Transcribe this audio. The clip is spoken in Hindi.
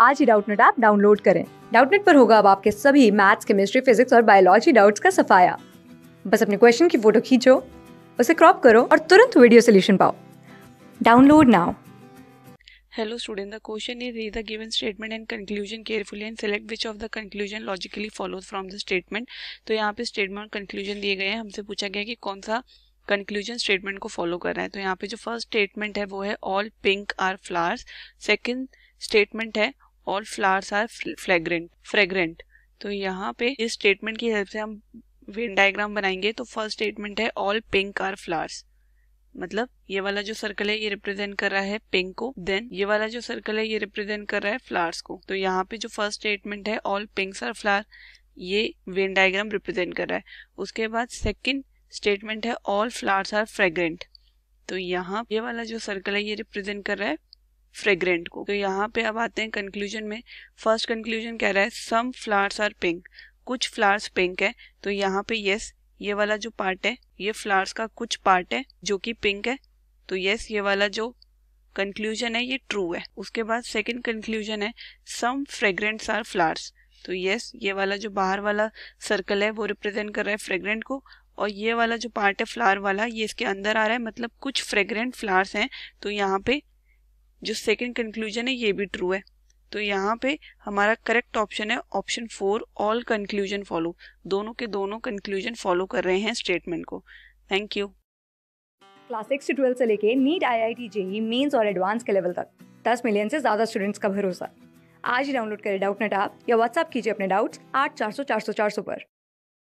आज ही डाउटनेट ऐप डाउनलोड करें। डाउटनेट पर होगा अब आपके सभी मैथ्स, केमिस्ट्री, फिजिक्स और बायोलॉजी डाउट्स का सफाया। बस अपने क्वेश्चन की फ़ोटो खींचो, उसे क्रॉप करो और तुरंत वीडियो सोल्यूशन पाओ। Download now. Hello student the question is read the given statement and conclusion carefully and select which of the conclusion logically follows from the statement तो यहाँ पे स्टेटमेंट और कंक्लूजन दिए गए हैं। हमसे पूछा गया कि कौन सा कंक्लूजन स्टेटमेंट को फॉलो कर रहा है। तो यहाँ पे जो फ़र्स्ट स्टेटमेंट है वो है all pink are flowers second statement है all flowers are fragrant fragrant. तो यहाँ पे इस स्टेटमेंट की हेल्प से हम वेन डायग्राम बनाएँगे तो फ़र्स्ट स्टेटमेंट है ऑल पिंक आर फ्लावर्स मतलब ये वाला जो सर्कल है, ये रिप्रेजेंट कर रहा है पिंक को देन ये वाला जो सर्कल है, ये रिप्रेजेंट कर रहा है फ्लावर्स को. तो यहाँ पे जो फ़र्स्ट स्टेटमेंट है ऑल पिंक्स आर फ्लावर ये वेन डायग्राम रिप्रेजेंट कर रहा है. उसके बाद सेकंड स्टेटमेंट है ऑल फ्लावर्स आर फ्रेग्रेंट तो यहाँ ये वाला जो सर्कल है, ये रिप्रेजेंट कर रहा है फ्रेग्रेंट को। तो यहाँ पे अब आते हैं कंक्लूजन में। फ़र्स्ट कंक्लूजन कह रहा है सम फ्लावर्स आर पिंक कुछ फ्लावर्स पिंक है तो यहाँ पे यस ये वाला जो पार्ट है, ये फ्लावर्स का कुछ पार्ट है जो कि पिंक है। तो यस ये वाला जो कंक्लूजन है, ये ट्रू है। उसके बाद सेकंड कंक्लूजन है सम फ्रेग्रेंट्स आर फ्लावर्स तो यस ये वाला जो बाहर वाला सर्कल है, वो रिप्रेजेंट कर रहा है फ्रेग्रेंट को। और ये वाला जो पार्ट है फ्लावर वाला, ये इसके अंदर आ रहा है मतलब कुछ फ्रेग्रेंट फ्लावर्स हैं। तो यहाँ पे जो सेकंड कंक्लूजन है, ये भी ट्रू है। तो यहाँ पे हमारा करेक्ट ऑप्शन है option four all conclusion follow दोनों के दोनों कंक्लूजन फॉलो कर रहे हैं स्टेटमेंट को। थैंक यू क्लास सिक्स से ट्वेल्थ से लेके NEET I I T JEE mains और एडवांस के लेवल तक। दस मिलियन से ज़्यादा स्टूडेंट्स का भरोसा। आज ही डाउनलोड करें डाउट नेट ऐप या व्हाट्सअप कीजिए अपने डाउट्स आठ चार सौ चार सौ चार सौ पर।